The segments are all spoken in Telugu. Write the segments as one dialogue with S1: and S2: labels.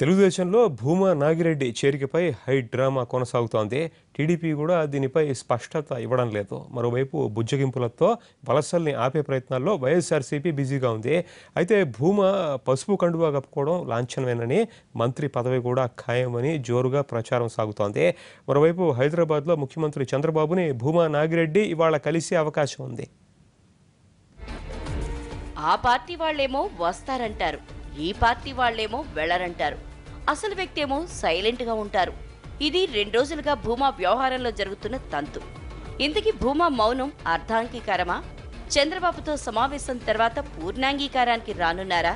S1: తెలుగుదేశంలో భూమా నాగిరెడ్డి చేరికపై హై డ్రామా కొనసాగుతోంది. టీడీపీ కూడా దీనిపై స్పష్టత ఇవ్వడం లేదు. మరోవైపు బుజ్జగింపులతో వలసల్ని ఆపే ప్రయత్నాల్లో వైఎస్ఆర్సీపీ బిజీగా ఉంది. అయితే భూమా పసుపు కండువా కప్పుకోవడం లాంఛనమేనని మంత్రి పదవి కూడా ఖాయమని జోరుగా ప్రచారం సాగుతోంది. మరోవైపు హైదరాబాద్లో ముఖ్యమంత్రి చంద్రబాబుని భూమా నాగిరెడ్డి ఇవాళ కలిసే అవకాశం ఉంది.
S2: ఆ పార్టీ వాళ్ళేమో వస్తారంటారు. ఈ పార్టీ వాళ్ళేమో వెళ్ళరంటారు. అసలు వ్యక్తి ఏమో సైలెంట్గా ఉంటారు. ఇది రెండు రోజులుగా భూమా వ్యవహారంలో జరుగుతున్న తంతు. ఇంతకీ భూమా మౌనం అర్ధాంగీకారమా? చంద్రబాబుతో సమావేశం తర్వాత పూర్ణాంగీకారానికి రానున్నారా?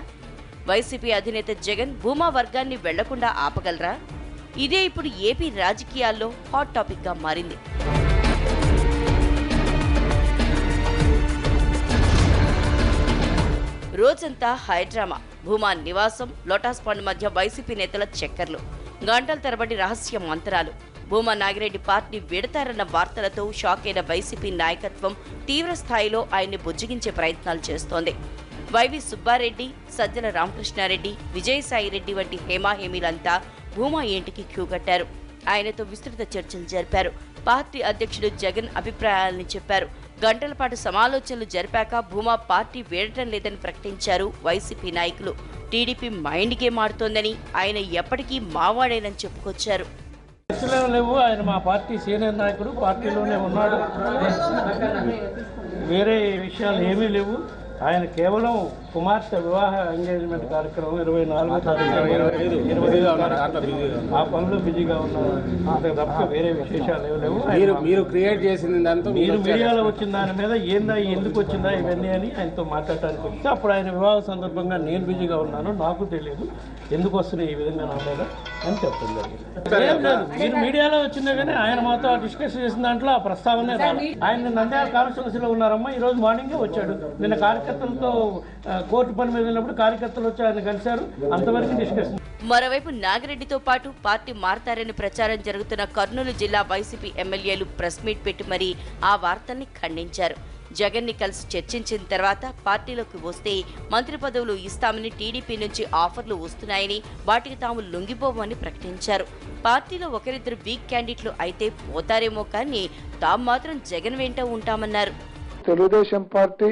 S2: వైసీపీ అధినేత జగన్ భూమా వర్గాన్ని వెళ్ళకుండా ఆపగలరా? ఇదే ఇప్పుడు ఏపీ రాజకీయాల్లో హాట్ టాపిక్గా మారింది. రోజంతా హైడ్రామా భూమా నివాసం లోటాస్ పండ్ మధ్య వైసీపీ నేతల చక్కర్లు. గంటల తరబడి రహస్య మంత్రాలు భూమా నాగిరెడ్డి పార్టీ విడతారన్న వార్తలతో షాక్ అయిన వైసీపీ నాయకత్వం తీవ్ర స్థాయిలో ఆయన్ని బుజ్జగించే ప్రయత్నాలు చేస్తోంది. వైవి సుబ్బారెడ్డి సజ్జల రామకృష్ణారెడ్డి విజయసాయిరెడ్డి వంటి హేమాహేమీలంతా భూమా ఇంటికి క్యూ కట్టారు. ఆయనతో విస్తృత చర్చలు జరిపారు. పార్టీ అధ్యక్షుడు జగన్ అభిప్రాయాలని చెప్పారు. గంటల పాటు సమాలోచనలు జరిపాక భూమా పార్టీ వీడటం లేదని ప్రకటించారు వైసీపీ నాయకులు. టీడీపీ మైండ్ గేమ్ ఆడుతోందని ఆయన ఎప్పటికీ మావాడేనని చెప్పుకొచ్చారు.
S3: లేవు. ఆయన మా పార్టీ సీనియర్ నాయకుడు పార్టీలోనే ఉన్నాడు. వేరే విషయాలు ఏమీ లేవు. ఆయన కేవలం కుమార్తె వివాహ ఎంగేజ్మెంట్ కార్యక్రమం ఇరవై నాలుగో తారీఖు ఆ పనులు బిజీగా ఉన్నారు. అంతకు తప్ప వేరే విశేషాలు ఏమి లేవు.
S4: మీరు మీరు క్రియేట్ చేసింది దాంతో
S3: మీరు మీడియాలో వచ్చిన దాని మీద ఏందా ఎందుకు వచ్చిందా ఇవన్నీ అని ఆయనతో మాట్లాడటానికి వస్తే అప్పుడు ఆయన వివాహ సందర్భంగా నేను బిజీగా ఉన్నాను నాకు తెలియదు ఎందుకు వస్తున్నాయి ఈ విధంగా నా మీద అని చెప్పడం జరిగింది. ఏం లేదు మీరు మీడియాలో వచ్చిందే కానీ ఆయన మాతో డిస్కస్ చేసిన దాంట్లో ఆ ప్రస్తావనే ఆయన నంద్యాల కాన్స్టిట్యున్సీలో ఉన్నారమ్మా ఈ రోజు మార్నింగే వచ్చాడు. నిన్న కార్యకర్తలతో కోర్టు పని మీద వెళ్ళినప్పుడు కార్యకర్తలు వచ్చి ఆయన కలిశారు. అంతవరకు డిస్కషన్
S2: మరోవైపు నాగిరెడ్డితో పాటు పార్టీ మారతారని ప్రచారం జరుగుతున్న కర్నూలు జిల్లా వైసీపీ ఎమ్మెల్యేలు ప్రెస్ మీట్ పెట్టి మరీ ఆ వార్తల్ని ఖండించారు. జగన్ని కలిసి చర్చించిన తర్వాత పార్టీలోకి వస్తే మంత్రి పదవులు ఇస్తామని టీడీపీ నుంచి ఆఫర్లు వస్తున్నాయని వాటికి తాము లొంగిపోవని ప్రకటించారు. పార్టీలో ఒకరిద్దరు వీక్ క్యాండిడేట్లు అయితే పోతారేమో కానీ తాము మాత్రం జగన్ వెంట ఉంటామన్నారు.
S5: తెలుగుదేశం పార్టీ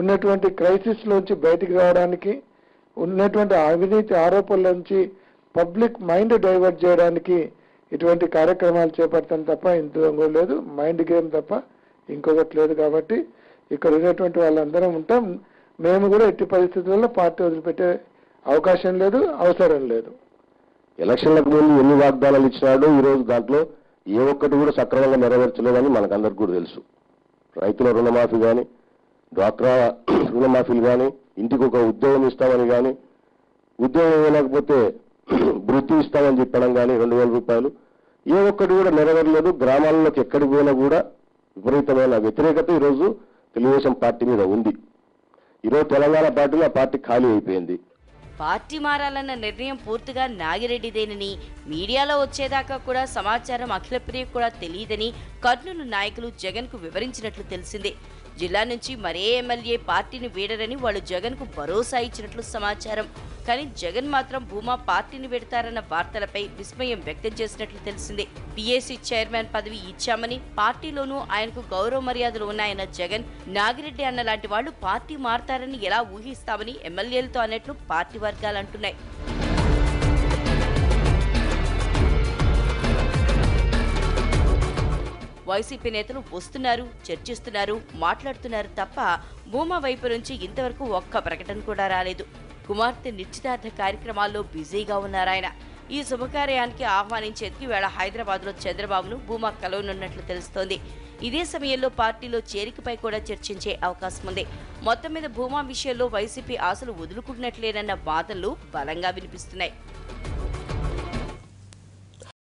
S5: ఉన్నటువంటి క్రైసిస్ లోంచి బయటికి రావడానికి ఉన్నటువంటి అవినీతి ఆరోపణల నుంచి పబ్లిక్ మైండ్ డైవర్ట్ చేయడానికి ఇటువంటి కార్యక్రమాలు చేపడతాం తప్ప ఇంత లేదు. మైండ్ గేమ్ తప్ప ఇంకొకటి లేదు కాబట్టి ఇక్కడ ఉన్నటువంటి వాళ్ళందరం ఉంటాం. మేము కూడా ఎట్టి పరిస్థితుల్లో పార్టీ వదిలిపెట్టే అవకాశం లేదు అవసరం లేదు.
S6: ఎలక్షన్లకు ముందు ఎన్ని వాగ్దానాలు ఇచ్చినాడో ఈ రోజు దాంట్లో ఏ ఒక్కటి కూడా సక్రమంగా నెరవేర్చలేదని మనకందరికి కూడా తెలుసు. రైతుల రుణమాఫీ కానీ డ్వాక్రా రుణమాఫీలు కానీ ఇంటికి ఒక ఉద్యోగం ఇస్తామని కానీ ఉద్యోగం ఇవ్వలేకపోతే వృత్తి ఇస్తామని చెప్పడం కానీ రెండు వేల రూపాయలు. ఏ ఒక్కటి కూడా నెరవేరలేదు. గ్రామాల్లోకి ఎక్కడికి పోయినా కూడా విపరీతమైన వ్యతిరేకత ఈరోజు తెలుగుదేశం పార్టీ మీద ఉంది. ఈరోజు తెలంగాణ పార్టీలో ఆ పార్టీ ఖాళీ అయిపోయింది.
S2: పార్టీ మారాలన్న నిర్ణయం పూర్తిగా నాగిరెడ్డిదేనని మీడియాలో వచ్చేదాకా కూడా సమాచారం అఖిలప్రియ కూడా తెలియదని కర్నూలు నాయకులు జగన్కు వివరించినట్లు తెలిసిందే. జిల్లా నుంచి మరే ఎమ్మెల్యే పార్టీని వీడరని వాళ్ళు జగన్కు భరోసా ఇచ్చినట్లు సమాచారం. కానీ జగన్ మాత్రం భూమా పార్టీని పెడతారన్న వార్తలపై విస్మయం వ్యక్తం చేసినట్లు తెలిసిందే. పిఏసీ చైర్మన్ పదవి ఇచ్చామని పార్టీలోనూ ఆయనకు గౌరవ మర్యాదలు ఉన్నాయన్న జగన్ నాగిరెడ్డి అన్న లాంటి వాళ్ళు పార్టీ మారతారని ఎలా ఊహిస్తామని ఎమ్మెల్యేలతో అన్నట్లు పార్టీ వర్గాలు అంటున్నాయి. వైసీపీ నేతలు వస్తున్నారు చర్చిస్తున్నారు మాట్లాడుతున్నారు తప్ప భూమా వైపు నుంచి ఇంతవరకు ఒక్క ప్రకటన కూడా రాలేదు. కుమార్తె నిశ్చితార్థ కార్యక్రమాల్లో బిజీగా ఉన్నారాయన ఈ శుభకార్యానికి ఆహ్వానించేందుకు వేళ హైదరాబాద్లో చంద్రబాబును భూమా కలవనున్నట్లు తెలుస్తోంది. ఇదే సమయంలో పార్టీలో చేరికపై కూడా చర్చించే అవకాశం ఉంది. మొత్తం మీద భూమా విషయంలో వైసీపీ ఆశలు వదులుకుంటున్నట్లేనన్న వాదనలు బలంగా వినిపిస్తున్నాయి.